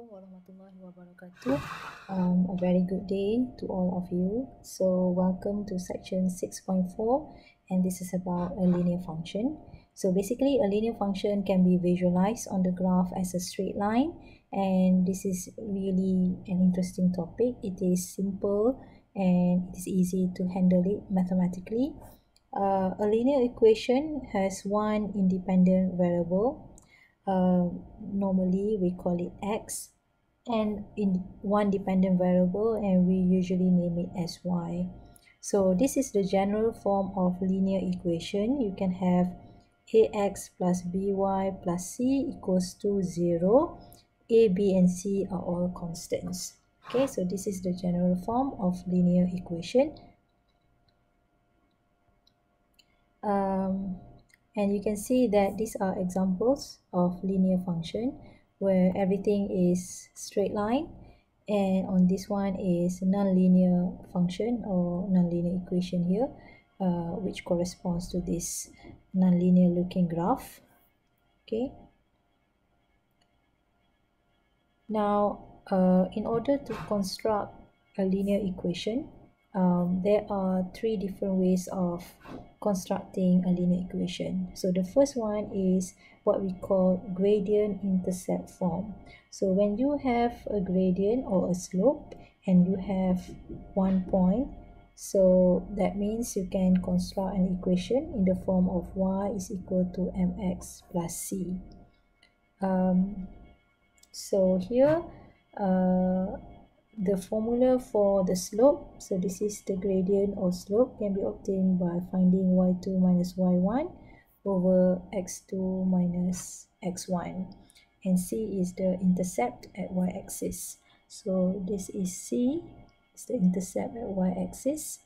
Assalamualaikum warahmatullahi wabarakatuh. Um, a very good day to all of you. So welcome to section 6.4 and this is about a linear function. So basically a linear function can be visualized on the graph as a straight line and this is really an interesting topic. It is simple and it is easy to handle it mathematically. Uh, a linear equation has one independent variable uh, normally we call it x and in one dependent variable and we usually name it as y. So this is the general form of linear equation. You can have ax plus by plus c equals to 0 a b and c are all constants. Okay so this is the general form of linear equation. Um, and you can see that these are examples of linear function where everything is straight line. And on this one is nonlinear function or nonlinear equation here uh, which corresponds to this nonlinear looking graph. Okay. Now uh, in order to construct a linear equation um, there are three different ways of constructing a linear equation. So the first one is what we call gradient intercept form. So when you have a gradient or a slope and you have one point, so that means you can construct an equation in the form of y is equal to mx plus c. Um, so here, uh, the formula for the slope so this is the gradient or slope can be obtained by finding y2 minus y1 over x2 minus x1 and c is the intercept at y-axis so this is c it's the intercept at y-axis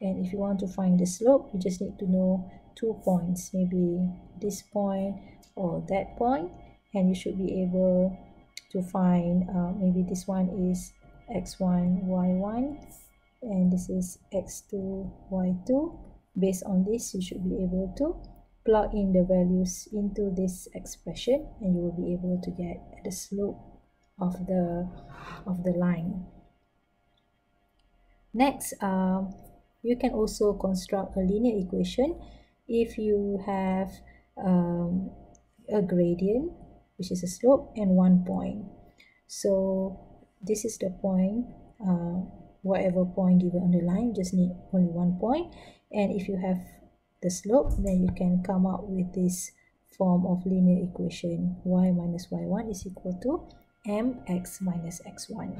and if you want to find the slope you just need to know two points maybe this point or that point. And you should be able to find uh, maybe this one is x1 y1 and this is x2 y2 based on this you should be able to plug in the values into this expression and you will be able to get the slope of the of the line. Next uh, you can also construct a linear equation if you have um, a gradient which is a slope and one point. So this is the point uh, whatever point given on the line just need only one point. And if you have the slope then you can come up with this form of linear equation. Y minus y1 is equal to mx minus x1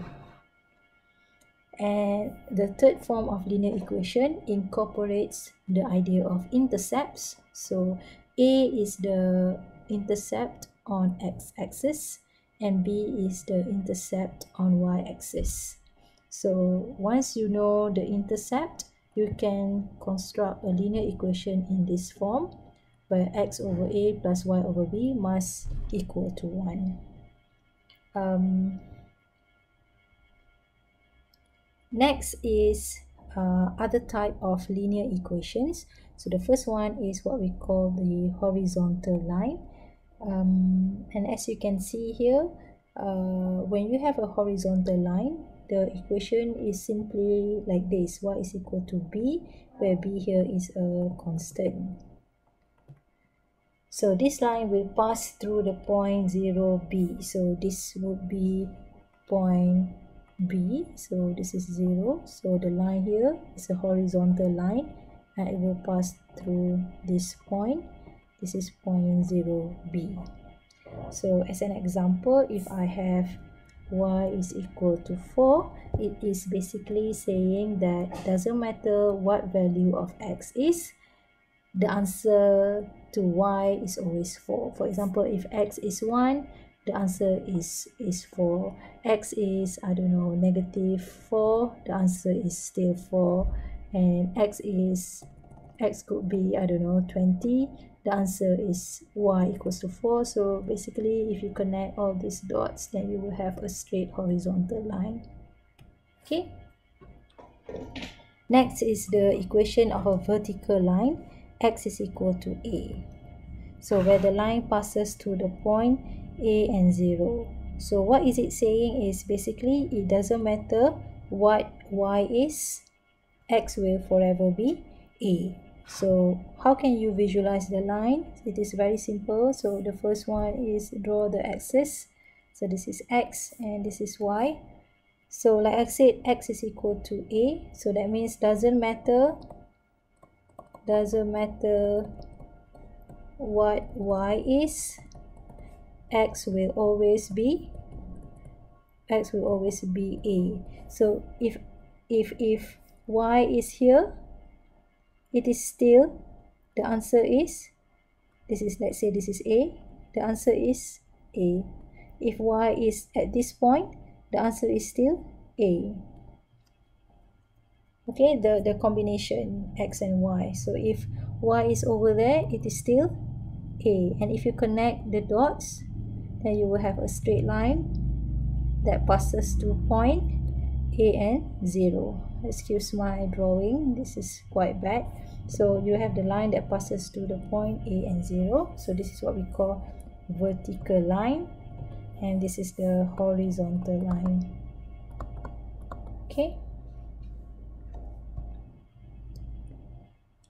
and the third form of linear equation incorporates the idea of intercepts. So a is the intercept on x-axis and b is the intercept on y-axis so once you know the intercept you can construct a linear equation in this form where x over a plus y over b must equal to 1 um, next is uh, other type of linear equations. So the first one is what we call the horizontal line um, and as you can see here uh, when you have a horizontal line the equation is simply like this. Y is equal to b where b here is a constant. So this line will pass through the point 0 b. So this would be point b. So this is 0 so the line here is a horizontal line and it will pass through this point this is point 0 b. So as an example if i have y is equal to 4 it is basically saying that doesn't matter what value of x is the answer to y is always 4 for example if x is 1 the answer is is 4 x is i don't know negative 4 the answer is still 4 and x is x could be i don't know 20 the answer is y equals to 4 so basically if you connect all these dots then you will have a straight horizontal line. Okay. Next is the equation of a vertical line. X is equal to a. So where the line passes to the point a and 0 so what is it saying is basically it doesn't matter what y is x will forever be a so how can you visualize the line? It is very simple. So the first one is draw the axis. So this is x and this is y. So like i said x is equal to a. So that means doesn't matter doesn't matter what y is x will always be x will always be a. So if if if y is here it is still the answer is this is let's say this is a the answer is a. If y is at this point the answer is still a. Okay the the combination x and y. So if y is over there it is still a. And if you connect the dots then you will have a straight line that passes to point a and 0 excuse my drawing this is quite bad so you have the line that passes to the point a and 0 so this is what we call vertical line and this is the horizontal line. Okay.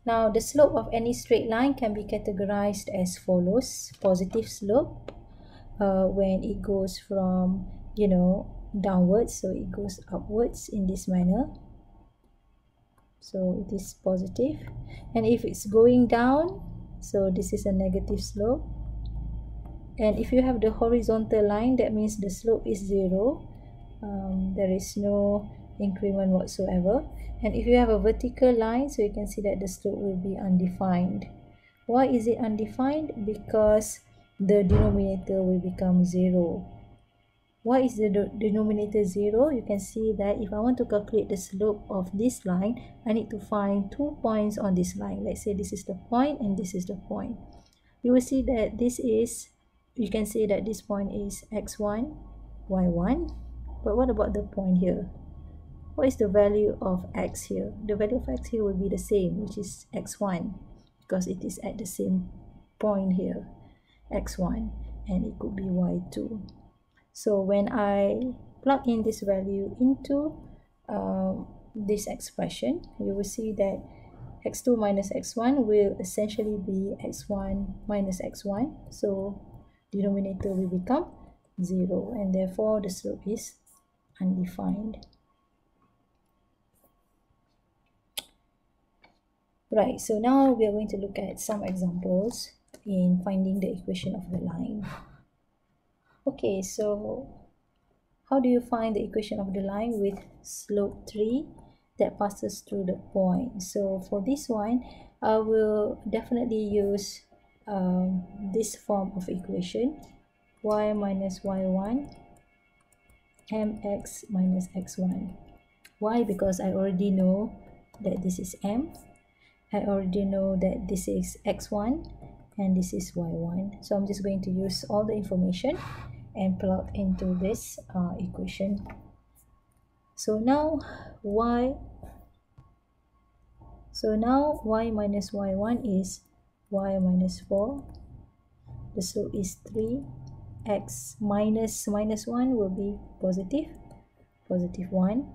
Now the slope of any straight line can be categorized as follows. Positive slope uh, when it goes from you know downwards so it goes upwards in this manner so it is positive. And if it's going down so this is a negative slope. And if you have the horizontal line that means the slope is zero. Um, there is no increment whatsoever. And if you have a vertical line so you can see that the slope will be undefined. Why is it undefined? Because the denominator will become zero why is the denominator zero? You can see that if i want to calculate the slope of this line i need to find two points on this line. Let's say this is the point and this is the point. You will see that this is you can say that this point is x1 y1 but what about the point here? What is the value of x here? The value of x here will be the same which is x1 because it is at the same point here x1 and it could be y2 so when i plug in this value into um, this expression you will see that x2 minus x1 will essentially be x1 minus x1 so denominator will become 0 and therefore the slope is undefined. Right so now we are going to look at some examples in finding the equation of the line okay so how do you find the equation of the line with slope 3 that passes through the point? So for this one I will definitely use um, this form of equation y minus y1 mx minus x1 why? Because I already know that this is m. I already know that this is x1 and this is y1 so I'm just going to use all the information and plug into this uh, equation. So now y so now y minus y1 is y minus 4 the slope is 3 x minus minus 1 will be positive positive 1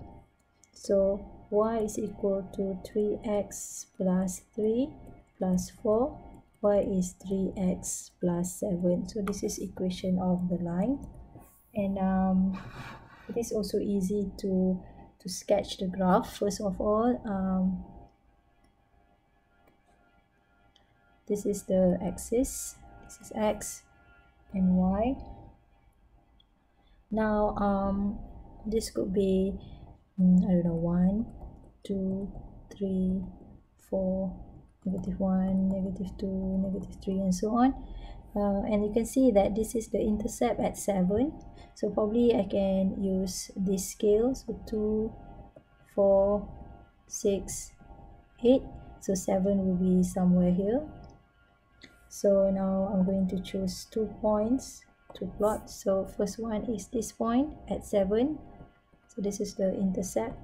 so y is equal to 3x plus 3 plus 4 y is 3x plus 7 so this is equation of the line. And um, it is also easy to to sketch the graph. First of all um, this is the axis. This is x and y. Now um, this could be mm, I don't know 1 2 3 4 negative 1 negative 2 negative 3 and so on. Uh, and you can see that this is the intercept at 7 so probably I can use this scale so 2 4 6 8 so 7 will be somewhere here. So now I'm going to choose two points to plot so first one is this point at 7 so this is the intercept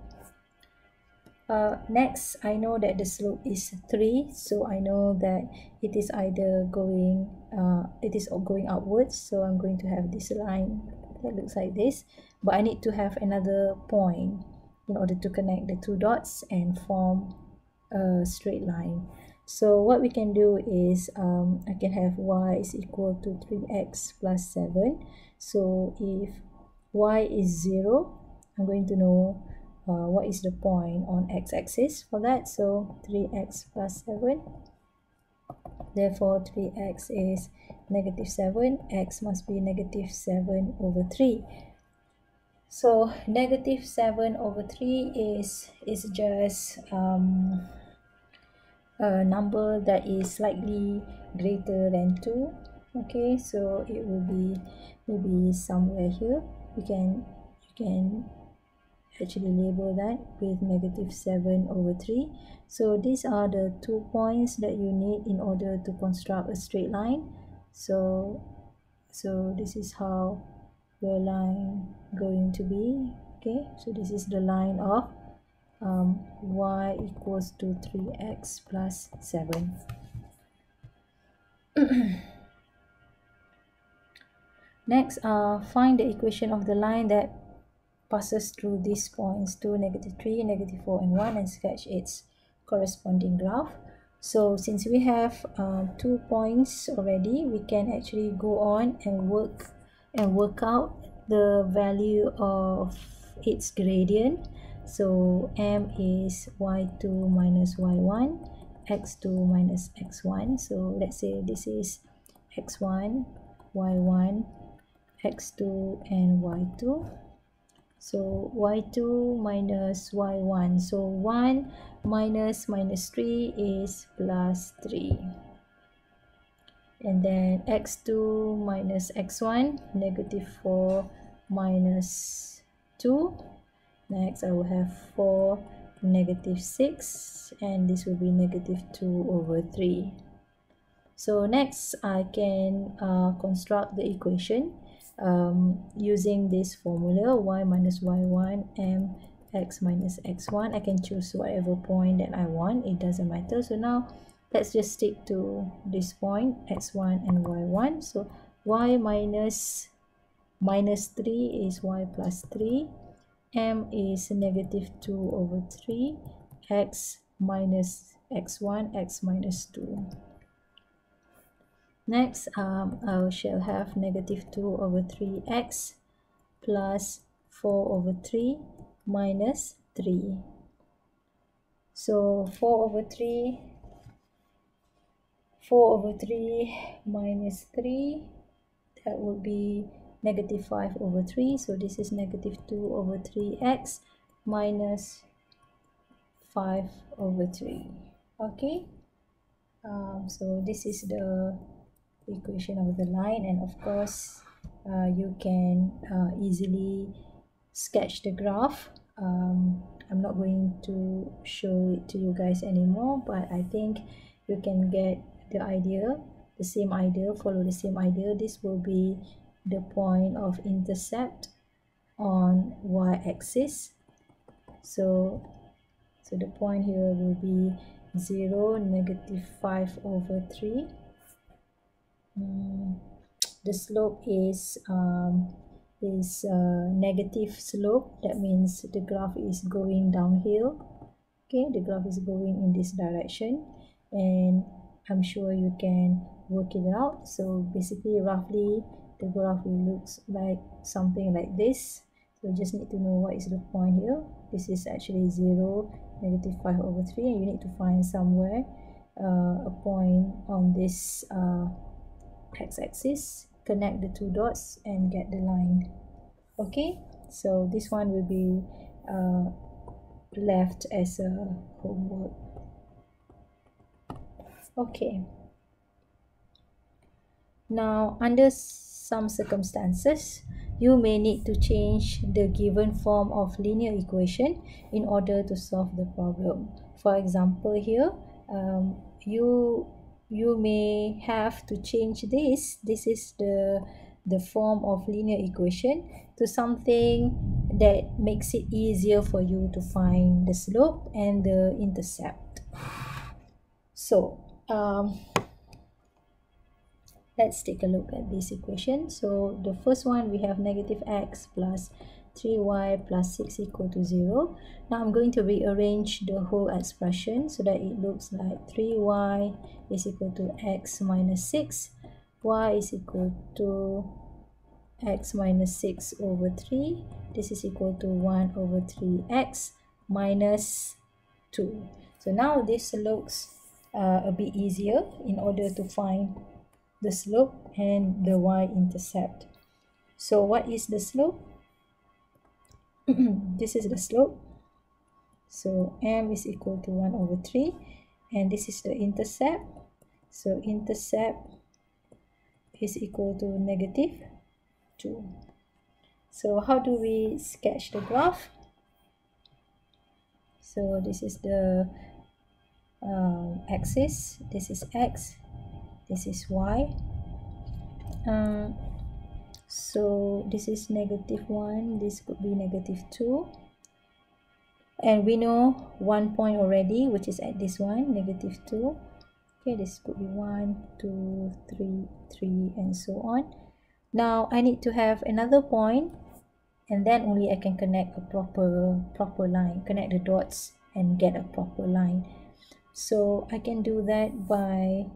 uh, next I know that the slope is 3 so I know that it is either going uh, it is going upwards so I'm going to have this line that looks like this but I need to have another point in order to connect the two dots and form a straight line. So what we can do is um, I can have y is equal to 3x plus 7 so if y is 0 I'm going to know uh, what is the point on x-axis for that? So 3x plus 7 therefore 3x is negative 7 x must be negative 7 over 3 so negative 7 over 3 is is just um, a number that is slightly greater than 2 okay so it will be maybe somewhere here. You can you can actually label that with negative 7 over 3 so these are the two points that you need in order to construct a straight line. So so this is how your line going to be okay? So this is the line of um, y equals to 3x plus 7 next uh, find the equation of the line that passes through these points 2 negative 3 negative 4 and 1 and sketch its corresponding graph. So since we have uh, two points already we can actually go on and work and work out the value of its gradient. So m is y2 minus y1 x2 minus x1 so let's say this is x1 y1 x2 and y2 so y2 minus y1 so 1 minus minus 3 is plus 3 and then x2 minus x1 negative 4 minus 2 next I will have 4 negative 6 and this will be negative 2 over 3 so next I can uh, construct the equation um, using this formula y minus y1 m x minus x1 I can choose whatever point that I want. It doesn't matter. So now let's just stick to this point x1 and y1 so y minus minus 3 is y plus 3 m is negative 2 over 3 x minus x1 x minus 2 Next, um, I shall have negative 2 over 3x plus 4 over 3 minus 3. So 4 over 3, 4 over 3 minus 3, that would be negative 5 over 3. So this is negative 2 over 3x minus 5 over 3. Okay, um, so this is the equation of the line and of course uh, you can uh, easily sketch the graph. Um, I'm not going to show it to you guys anymore but I think you can get the idea the same idea follow the same idea. This will be the point of intercept on y-axis. So so the point here will be 0 negative 5 over 3 Mm, the slope is um, is a negative slope. That means the graph is going downhill. Okay the graph is going in this direction. And I'm sure you can work it out. So basically roughly the graph will looks like something like this. So you just need to know what is the point here. This is actually 0 negative 5 over 3 and you need to find somewhere uh, a point on this uh, x-axis connect the two dots and get the line. Okay? So this one will be uh, left as a homework. Okay. Now under some circumstances you may need to change the given form of linear equation in order to solve the problem. For example here um, you you may have to change this. This is the the form of linear equation to something that makes it easier for you to find the slope and the intercept. So um, let's take a look at this equation. So the first one we have negative x plus 3y plus 6 equal to 0 now i'm going to rearrange the whole expression so that it looks like 3y is equal to x minus 6 y is equal to x minus 6 over 3 this is equal to 1 over 3x minus 2 so now this looks uh, a bit easier in order to find the slope and the y-intercept. So what is the slope? this is the slope. So m is equal to 1 over 3 and this is the intercept. So intercept is equal to negative 2. So how do we sketch the graph? So this is the um, axis, this is x, this is y um, so this is negative 1 this could be negative 2 and we know one point already which is at this one negative 2 okay this could be 1 2 3 3 and so on. Now i need to have another point and then only i can connect a proper proper line connect the dots and get a proper line. So i can do that by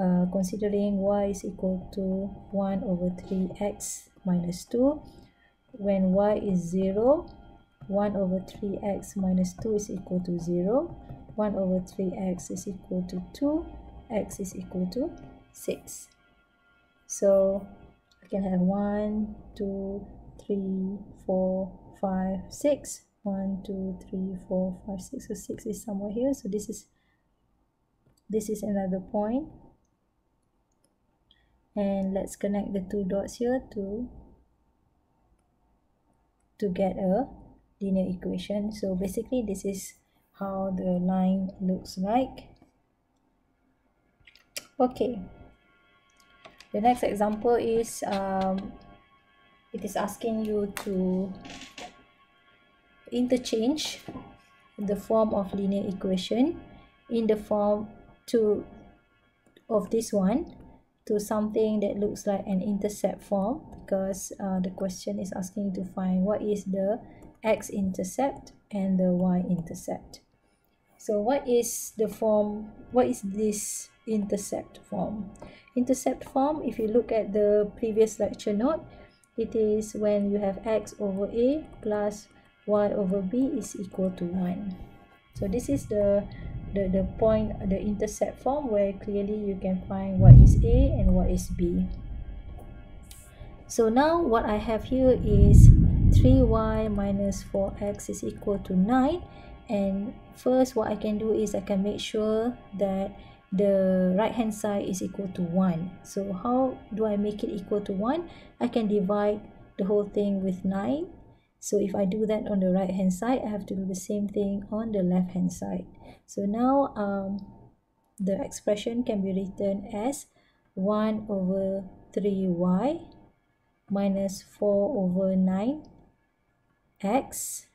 uh, considering y is equal to 1 over 3x minus 2 when y is 0 1 over 3x minus 2 is equal to 0 1 over 3x is equal to 2 x is equal to 6 so I can have 1 2 3 4 5 6 1 2 3 4 5 6 so 6 is somewhere here. So this is this is another point and let's connect the two dots here to to get a linear equation. So basically this is how the line looks like. Okay. The next example is um, it is asking you to interchange the form of linear equation in the form to of this one to something that looks like an intercept form because uh, the question is asking to find what is the x-intercept and the y-intercept. So what is the form, what is this intercept form? Intercept form, if you look at the previous lecture note, it is when you have x over a plus y over b is equal to 1. So this is the the the point the intercept form where clearly you can find what is a and what is b. So now what i have here is 3y minus 4x is equal to 9 and first what i can do is i can make sure that the right hand side is equal to 1 so how do i make it equal to 1 i can divide the whole thing with 9 so if i do that on the right hand side i have to do the same thing on the left hand side so now um, the expression can be written as 1 over 3y minus 4 over 9 x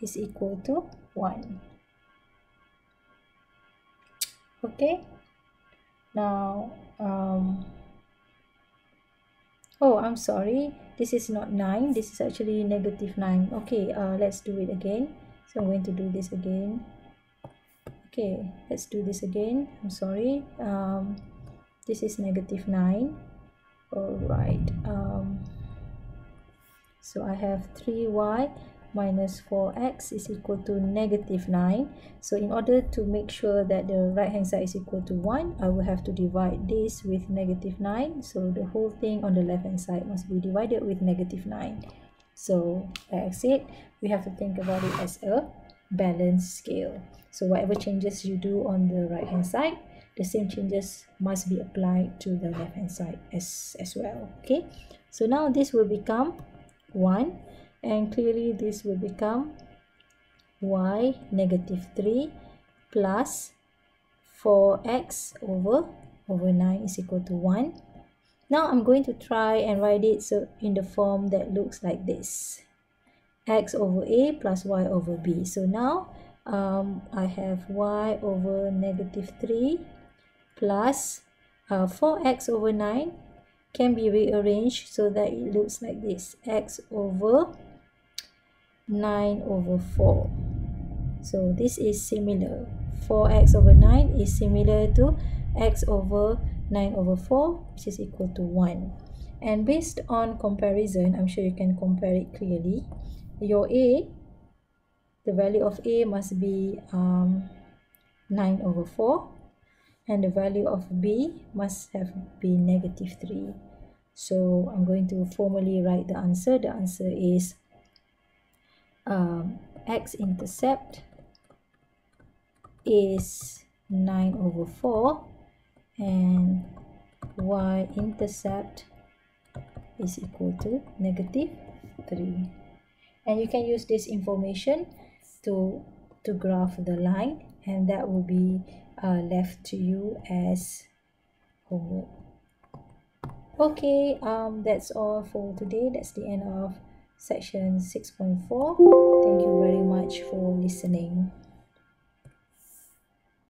is equal to 1. Okay. Now, um, oh, I'm sorry. This is not 9. This is actually negative 9. Okay, uh, let's do it again. So I'm going to do this again. Okay let's do this again. I'm sorry. Um this is negative 9 all right um so i have 3y minus 4x is equal to negative 9 so in order to make sure that the right hand side is equal to 1 i will have to divide this with negative 9 so the whole thing on the left hand side must be divided with negative 9 so i said we have to think about it as a balanced scale. So whatever changes you do on the right hand side the same changes must be applied to the left hand side as as well okay? So now this will become 1 and clearly this will become y negative 3 plus 4x over over 9 is equal to 1 now i'm going to try and write it so in the form that looks like this x over a plus y over b. So now um, I have y over negative 3 plus uh, 4x over 9 can be rearranged so that it looks like this. X over 9 over 4 so this is similar. 4x over 9 is similar to x over 9 over 4 which is equal to 1 and based on comparison i'm sure you can compare it clearly your a the value of a must be um, 9 over 4 and the value of b must have been negative 3 so i'm going to formally write the answer. The answer is um, x-intercept is 9 over 4 and y-intercept is equal to negative 3 and you can use this information to to graph the line and that will be uh, left to you as homework. Okay um that's all for today. That's the end of section 6.4 thank you very much for listening